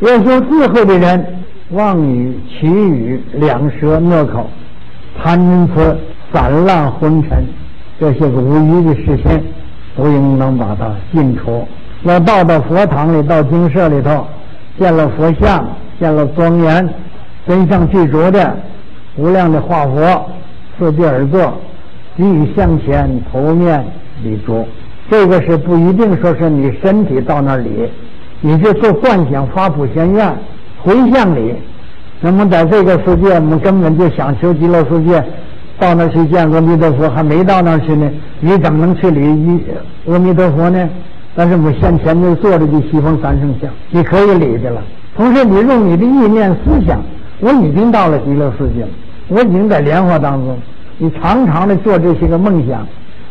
要修智慧的人，妄语、绮语、两舌、恶口、贪嗔痴、散乱昏沉，这些个无余的事情，都应当把它尽除。要到到佛堂里，到精舍里头，见了佛像，见了庄严、真相具足的无量的化佛，四地而坐，给予向前，头面礼足。这个是不一定说是你身体到那里，你就做幻想发普贤愿回向礼。那么在这个世界，我们根本就想求极乐世界，到那去见阿弥陀佛，还没到那去呢，你怎么能去礼一阿弥陀佛呢？但是我们现前就坐着的西方三圣像，你可以礼的了。同时，你用你的意念思想，我已经到了极乐世界了，我已经在莲花当中。你常常的做这些个梦想，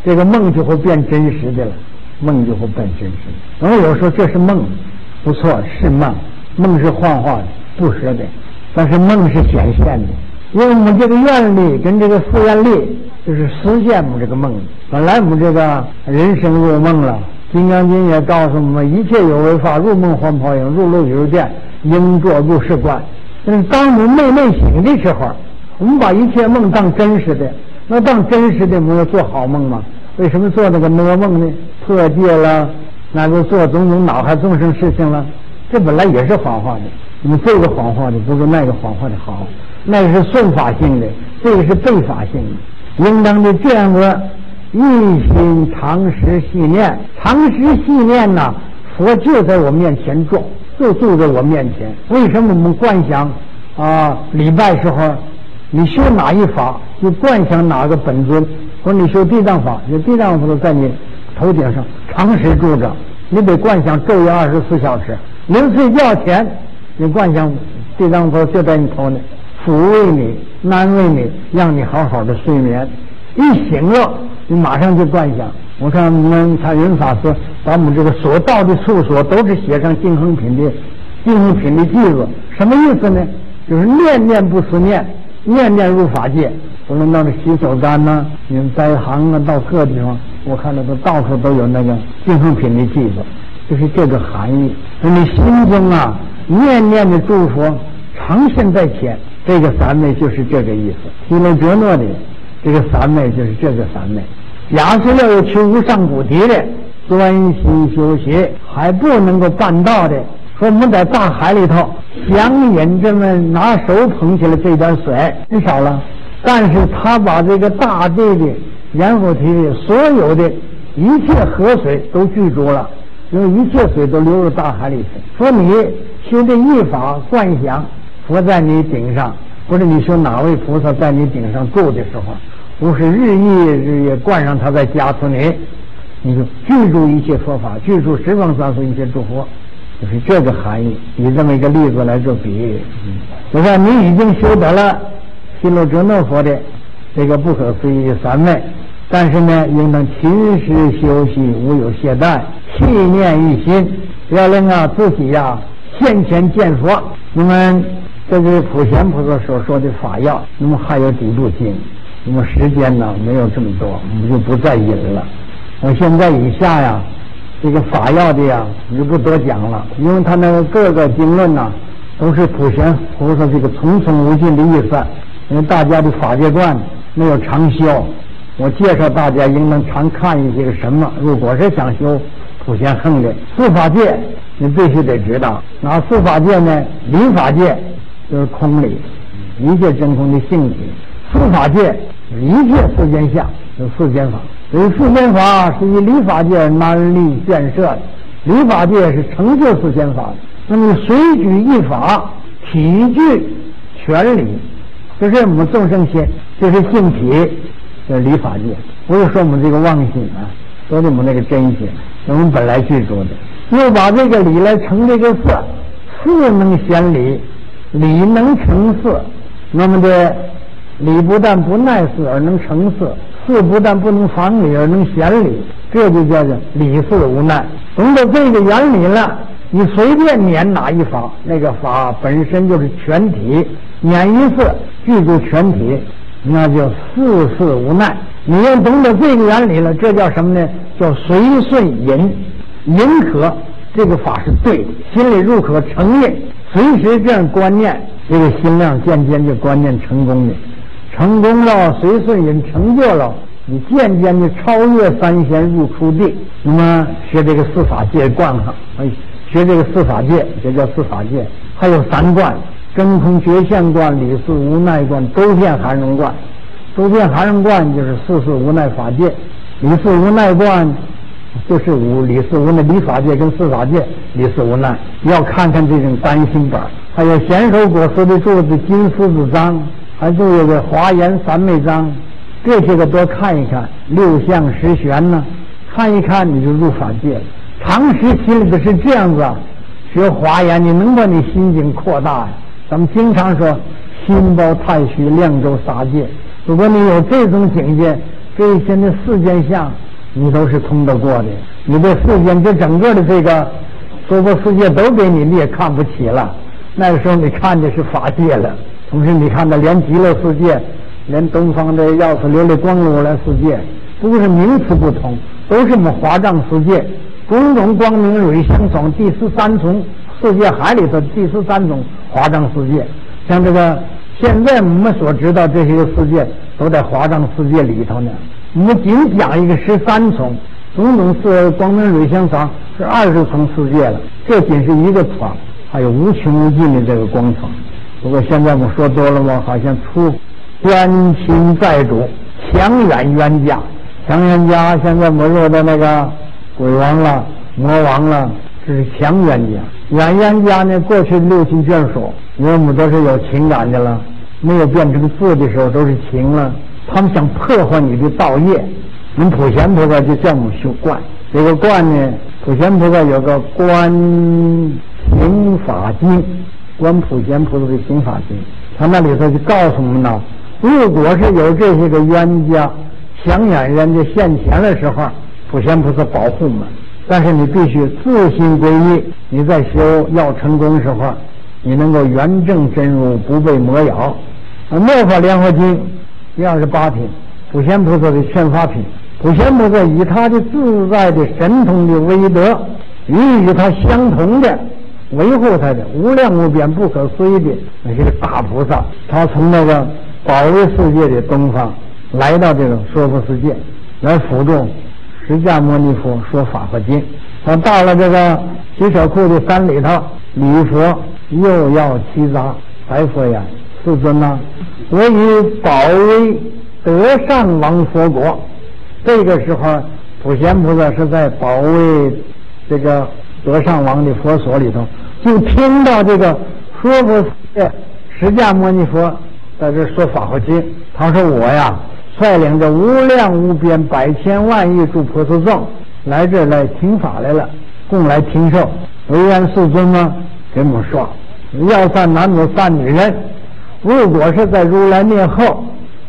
这个梦就会变真实的了，梦就会变真实。然后有时候这是梦，不错，是梦，梦是幻化的，不实的，但是梦是显现的。因为我们这个愿力跟这个自愿力，就是实现我们这个梦。本来我们这个人生入梦了。《金刚经》也告诉我们：一切有为法，入梦幻泡影，入露有见，应作入世观。但是当我们梦梦醒的时候，我们把一切梦当真实的，那当真实的，我们要做好梦吗？为什么做那个噩梦呢？破戒了，那就做种种恼害众生事情了，这本来也是谎话的。你这个谎话的不如那个谎话的好，那个是顺法性的，这个是背法性的，应当的这样子。一心常时细念，常时细念呐，佛就在我面前坐，就坐在我面前。为什么我们观想啊？礼拜时候，你修哪一法，就观想哪个本尊。或者你修地藏法，你地藏佛在你头顶上常时住着，你得观想昼夜二十四小时。临睡觉前，你观想地藏佛就在你头里，抚慰你，安慰你，让你好好的睡眠。一醒了。你马上就观想，我看我们禅云法师把我们这个所到的处所都是写上净恒品的净恒品的句子，什么意思呢？就是念念不思念，念念入法界。不能到那洗手间呐，你们在行啊，到各地方，我看到都到处都有那个净恒品的句子，就是这个含义。说你心中啊，念念的祝福常现在前，这个三昧就是这个意思。提了哲诺的。这个三昧就是这个三昧，假设要有求无上菩提的专心修习还不能够办到的，说我们在大海里头想引这么拿手捧起来这点水很少了，但是他把这个大地的然后提的所有的一切河水都聚住了，因为一切水都流入大海里去。说你修这一法观想佛在你顶上，或者你说哪位菩萨在你顶上住的时候。不是日夜日夜灌上他在加持你，你就记住一切佛法，记住十方三世一切诸佛，就是这个含义。以这么一个例子来做比喻，就说你已经修得了毗卢遮那佛的这个不可思议的三昧，但是呢，应当勤时修习，无有懈怠，气念一心，要令啊自己呀现前见佛。那么这是普贤菩萨所说的法要，那么还有几部经。那么时间呢没有这么多，我们就不再引了。我现在以下呀，这个法要的呀，我就不多讲了，因为他那个各个经论呐，都是普贤菩萨这个重重无尽的意思。因为大家的法界观没有长修，我介绍大家应当常看一些个什么。如果是想修普贤横的四法界，你必须得知道。那四法界呢，理法界就是空理，一切真空的性体；四法界。一切世间相是四间法，所以四间法是以理法界难立建设的，理法界是成就四间法。那么随举一法，体具全理，这是我们众生心，就是性体这理法界。不是说我们这个妄心啊，说的我们那个真心，我们本来具足的。又把这个理来成这个色，色能显理，理能成色，那么的。理不但不耐色而能成色，色不但不能防理而能显理，这就叫做理色无奈。懂得这个原理了，你随便念哪一法，那个法本身就是全体，念一次记住全体，那叫事事无奈。你要懂得这个原理了，这叫什么呢？叫随顺引，引可这个法是对的，心里入可承认，随时这样观念，这个心量渐渐就观念成功的，成功了，随顺人成就了，你渐渐的超越三仙入初地。那么学这个四法界观哈，哎，学这个四法界，这叫四法界。还有三观：真空觉相观、理四无奈观、周遍含容观。周遍含容观就是四四无奈法界，理四无奈观。就是无理四无奈，理法界跟四法界理四无奈。要看看这种单心本，还有贤首果司的柱子金狮子章，还就有个华严三昧章，这些个多看一看。六相十玄呢，看一看你就入法界了。常识心里头是这样子，学华严你能把你心境扩大呀？咱们经常说心包太虚，量周杀界。如果你有这种境界，这一些的世间相。你都是通得过的，你这世间这整个的这个娑婆世界都给你列看不起了。那个时候你看的是法界了，同时你看的连极乐世界，连东方的药师琉璃光如来世界，都是名词不同，都是我们华藏世界，种种光明蕊相从，第十三重世界海里头第十三种华藏世界。像这个现在我们所知道这些个世界，都在华藏世界里头呢。我们仅讲一个十三层，种种是光明瑞相双是二十层世界了。这仅是一个窗，还有无穷无尽的这个光层。不过现在我们说多了嘛，好像出冤亲债主，强冤冤家，强冤家现在没落到那个鬼王了、魔王了，这是强冤家。冤冤家呢，过去六亲眷属，因为我们都是有情感的了，没有变成字的时候都是情了。他们想破坏你的道业，我们普贤菩萨就叫我们修观。这个观呢，普贤菩萨有个观行法经，观普贤菩萨的行法经，他那里头就告诉我们了：如果是有这些个冤家、想眼人家现前的时候，普贤菩萨保护我们。但是你必须自心归依，你在修要成功的时候，你能够圆正真如，不被魔咬。《妙法莲华经》。第二十八品，普贤菩萨的劝发品。普贤菩萨以他的自在的神通的威德，与与他相同的维护他的无量无边不可思议的那些大菩萨，他从那个宝威世界的东方来到这个娑婆世界，来辅助释迦牟尼佛说法华经。他到了这个七舍库的山里头，礼佛又要七杂，白佛言：“世尊呐。”我以保威德善王佛国，这个时候，普贤菩萨是在保卫这个德善王的佛所里头，就听到这个娑婆世界释迦牟尼佛在这说法华经。他说：“我呀，率领着无量无边百千万亿诸菩萨众来这来听法来了，共来听受。唯愿世尊呢，给我们说，要善男子善女人。”如果是在如来灭后，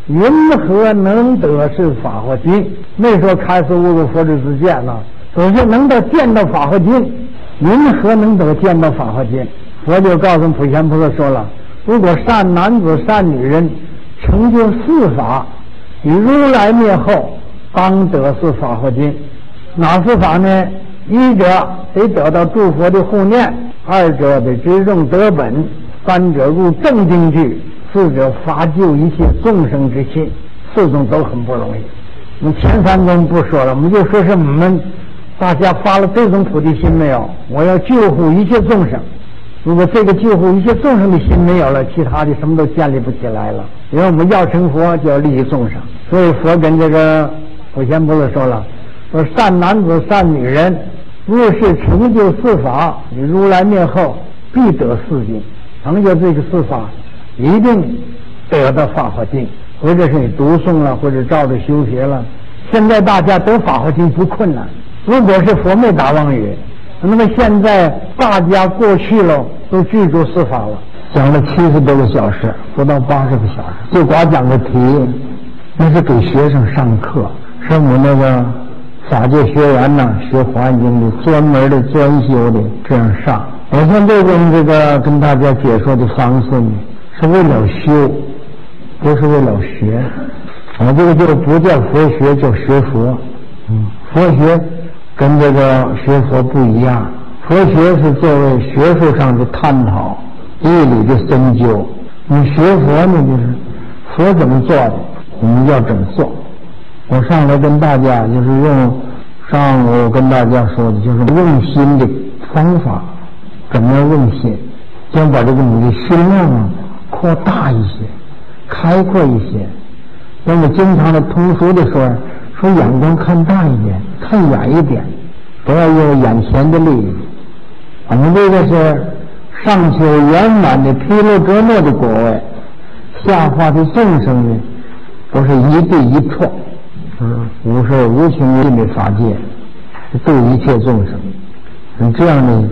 云何能得是法华经？那时候开始悟入佛之之见呢，首先能得见到法华经，云何能得见到法华经？佛就告诉普贤菩萨说了：如果善男子善女人成就 四法，与如来灭后，当得是法和经。哪四法呢？一者得得到诸佛的护念，二者得知众得本。三者入正经句，四者发救一切众生之心，四种都很不容易。我们前三种不说了，我们就说是我们大家发了这种菩提心没有？我要救护一切众生。如果这个救护一切众生的心没有了，其他的什么都建立不起来了。因为我们要成佛，就要利益众生。所以佛跟这个普贤菩萨说了：说善男子善女人，若是成就四法，你如来灭后必得四境。成就这个四法，一定得到法华经，或者是你读诵了，或者照着修学了。现在大家得法华经不困难。如果是佛没打妄语，那么现在大家过去了都记住四法了，讲了七十多个小时，不到八十个小时，就光讲个题，那是给学生上课，是我那个法界学员呢，学华严经的专门的专修的这样上。我像这种这个跟大家解说的方式呢，是为了修，不是为了学。我这个就不叫佛学，叫学佛。嗯，佛学跟这个学佛不一样。佛学是作为学术上的探讨，义理的深究。你学佛呢，就是佛怎么做的，我们要怎么做。我上来跟大家就是用上午跟大家说的，就是用心的方法，怎么样用心，先把这个你的心量啊扩大一些，开阔一些。那么经常的通俗的说，说眼光看大一点，看远一点，不要用眼前的利益。我们这个是上求圆满的毗卢遮那的果位，下化的众生呢，都是一对一错。嗯，无是无穷尽的法界，度一切众生。嗯，这样呢，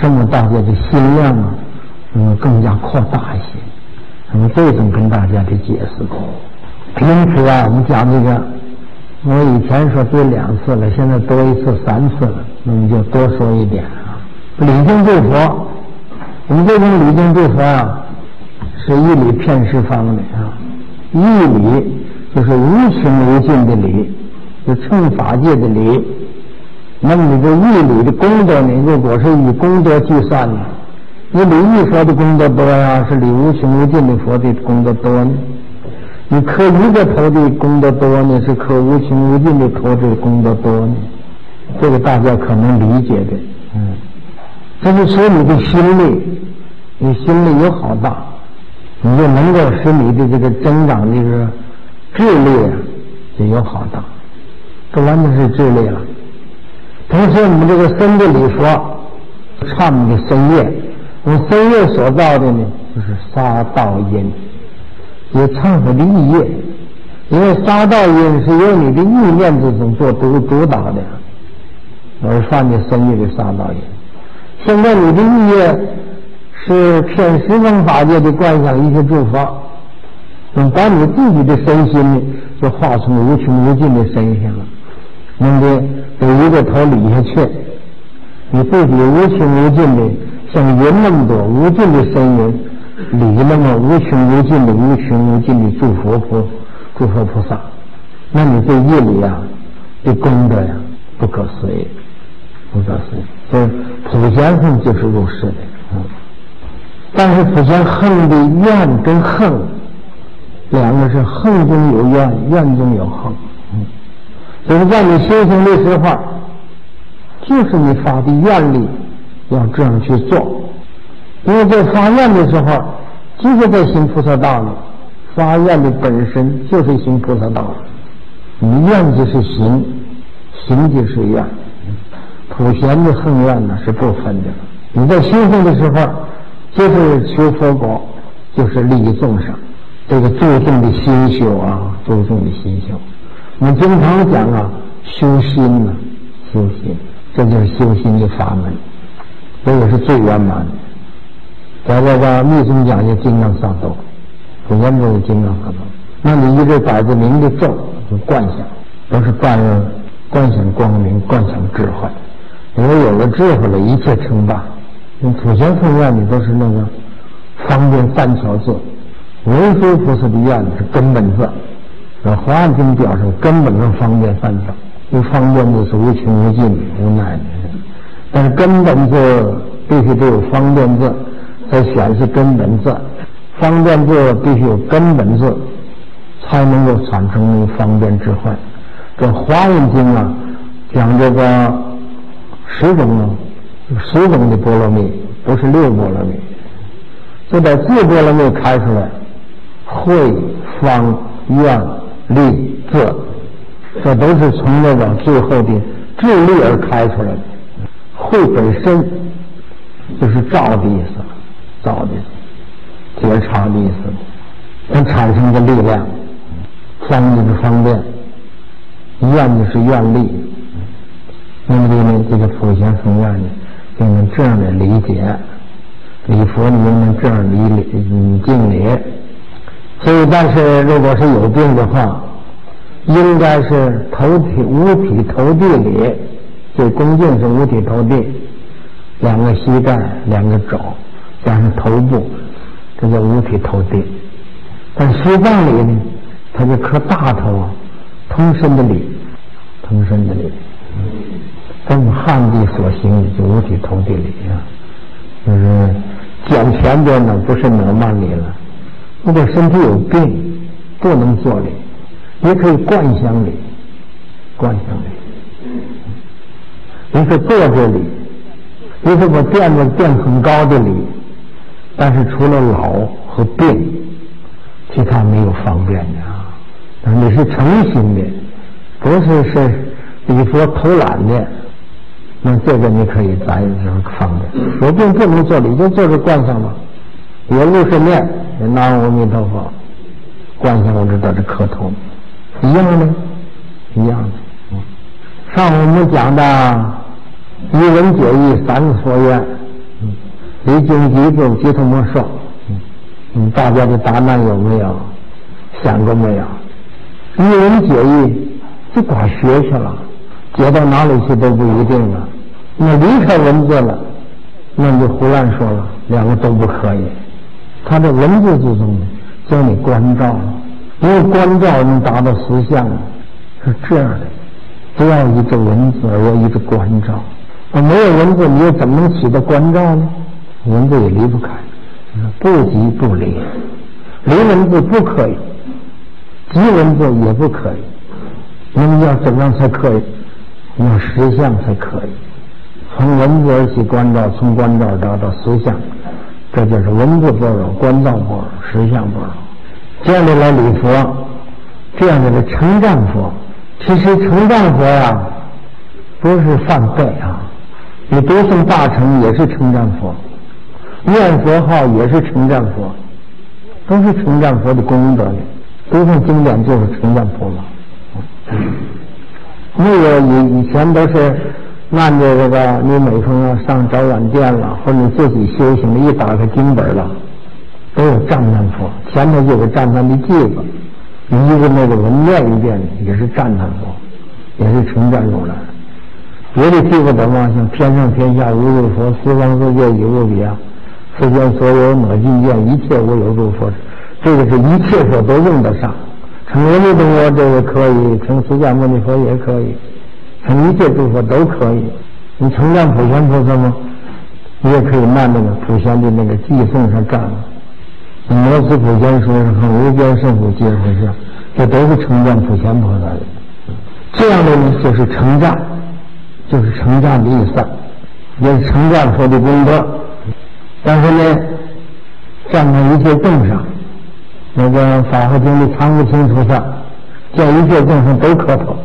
使我大家的心量啊，嗯，更加扩大一些。那么这种跟大家的解释过。因此啊，我们讲这个，我以前说对两次了，现在多一次三次了，那么就多说一点啊。礼敬诸佛，我们这种礼敬诸佛啊，是一理片十方的啊。一理就是无穷无尽的理，就称法界的理。那么你这一理的功德呢？如果是以功德计算呢，你礼一佛的功德多呀，是礼无穷无尽的佛的功德多呢？你磕一个头的功德多呢，是磕无穷无尽的头的功德多呢？这个大家可能理解的，嗯，这是说你的心力，你心力有好大，你就能够使你的这个增长这个智力啊，就有好大，这完全是智力了。同时，我们这个僧的礼佛，唱的僧乐，我们僧乐所造的呢，就是杀道有忏悔的意业，因为杀道音是由你的意念之中做主主导的，而犯的声音的杀道音。现在你的意业是骗十方法界的观想一些诸佛，能把你自己的身心呢，就化成无穷无尽的身心了。那么有一个头理下去，你自己无穷无尽的像云那么多无尽的声音。理那么无穷无尽的无穷无尽的诸佛菩诸佛菩萨，那你这业力啊，这功德呀，不可思议，不可思议。所以普贤恨就是如是的，嗯。但是普贤恨的怨跟恨，两个是恨中有怨，怨中有恨，嗯。就是在你修行的时候，就是你发的愿力要这样去做。因为在发愿的时候，就是在行菩萨道呢。发愿的本身就是行菩萨道，你愿就是行，行就是愿。普贤的恨愿呢是不分的。你在修行的时候，就是求佛果，就是利益众生。这个注重的心修啊，注重的心修。我们经常讲啊，修心呢，修心，这就是修心的法门，这也是最圆满的。在这个密宗讲的金刚上斗，普贤不是金刚上斗。那你一个百字明的咒，是观想，都是伴着观想光明，观想智慧。因为有了智慧了，一切称霸。你普贤奉愿的都是那个方便三条字，文殊菩萨的愿是根本字。那华严经表示根本的方便三条，不方便字是无穷无尽的、无奈的。但是根本字必须得有方便字。才显示根本字，方便字必须有根本字，才能够产生那方便智慧。这《华严经》啊，讲这个十种啊，十种的波罗蜜，不是六波罗蜜。就把四波罗蜜开出来，慧、方、愿、力、智，这都是从那个最后的智力而开出来的。慧本身就是照的意思。造的觉察的意思，它产生的力量，方就是方便，愿就是愿力。那么呢，这个普贤奉愿呢，就能这样的理解，礼佛你能这样理理敬礼。所以，但是如果是有病的话，应该是头体五体投地礼，就恭敬是五体投地，两个膝盖，两个肘。加上头部，这叫五体投地。但西藏里呢，它就磕大头啊，通身的礼，通身的礼。跟汉地所行的就五体投地礼啊，就是讲前边呢不是哪曼礼了，如果身体有病不能做礼，也可以灌香礼，灌香礼，也是坐着礼，也是把垫子垫很高的礼，但是除了老和病，其他没有方便的啊。你是诚心的，不是是礼佛偷懒的。那这个你可以咱也是方便。有病不能做礼，就做着观想吧。有六十面，南无阿弥陀佛，观想我知道这磕头，一样的，一样的。上午我们讲的一文解义三佛愿，离经几咒几头么说，嗯，大家的答案有没有？想过没有？一文解义就光学去了。解到哪里去都不一定了。那离开文字了，那你就胡乱说了，两个都不可以。他在文字之中教你关照，因为关照能达到实相，是这样的。不要一个文字，而要一个关照。那没有文字，你又怎么能起到关照呢？文字也离不开，不急不离，离文字不可以，急文字也不可以。那么要怎样才可以？要实相才可以，从文字而起关照，从关照达到实相，这就是文字不扰，关照不扰，实相不扰。这样的来礼佛，这样的来称赞佛。其实称赞佛呀，不是犯罪啊。你读诵大乘也是称赞佛，念佛号也是称赞佛，都是称赞佛的功德的。读诵经典就是称赞佛嘛。那个以以前都是按着这个，你每逢要上早晚殿了，或者你自己修行，一打开经本了，都有赞叹佛，前面有个赞叹的句子，你一个那个文念一遍，也是赞叹佛，也是称赞如来。别的句子怎么像天上天下无有佛，四方世界有无别，世间所有哪尽见，一切无有诸佛，这个是一切佛都用得上。成阿弥陀佛这个可以，成释迦牟尼佛也可以，成一切诸佛都可以。你称赞普贤菩萨吗？你也可以慢那个普贤的那个偈颂上站。摩斯普贤说是和无边圣母皆是，这都是称赞普贤菩萨的。这样的呢，就是称赞，就是称赞的意思，也是称赞佛的功德。但是呢，站在一切众生。那个《法华经》的唐无清菩萨，叫一切众生都磕头。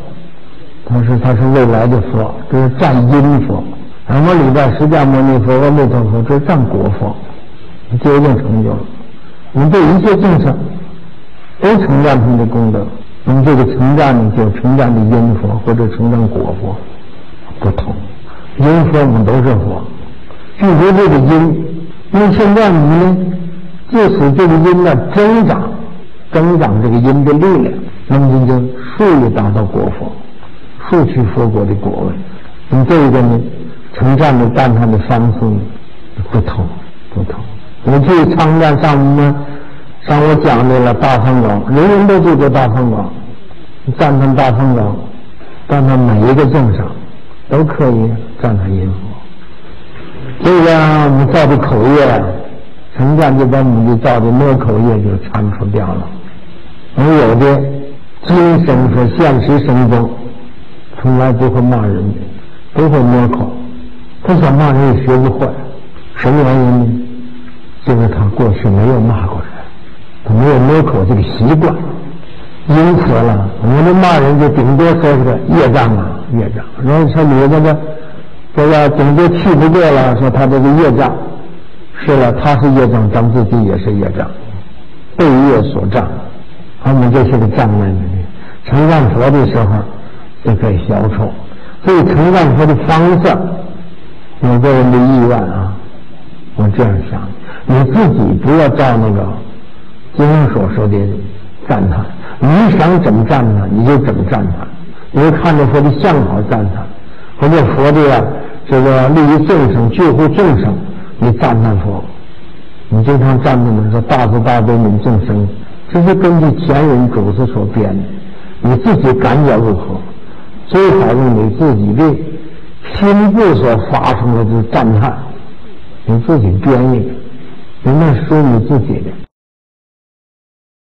他说他是未来的佛，这是占因佛。我们礼拜释迦牟尼佛、阿弥陀佛，这是占果佛，就一定成就了。你对一切众生都承赞他们的功德，那么这个承赞呢，就承赞的因佛或者承赞果佛不同。因佛我们都是佛，具足这个因，那现在你呢？就使这个因呢增长，增长这个因的力量，那么你就速达到果佛，速取佛果的果位。那么这个呢，称赞的赞叹的方式不同，不同。我去称赞上呢，上我讲的了大方广，人人都住在大方广，赞叹大方广，赞叹每一个众生都可以赞叹因这个我们造的口业。成赞就把你的造的磨口业就铲除掉了。而有的今生和现实生活中，从来不会骂人的，不会摸口。他想骂人也学不会，什么原因呢？就是他过去没有骂过人，他没有摸口这个习惯。因此了，我们骂人就顶多说是个业障啊，业障。然后像你那个这个顶多气不过了，说他这个业障。是了，他是业障，咱自己也是业障，被业所障，我们这是个障碍。成赞佛的时候就可以消除。所以成赞佛的方式，每个人的意愿啊，我这样想：你自己不要照那个经所说的赞叹，你想怎么赞叹你就怎么赞叹。你就看着佛的相好赞叹，或者佛的呀这个利益众生、救护众生。你赞叹佛，你经常赞叹的说大慈大悲悯众生，这是根据前人祖师所编的。你自己感觉如何？最好用你自己的心智所发生的这赞叹，你自己编一个。你属于自己的。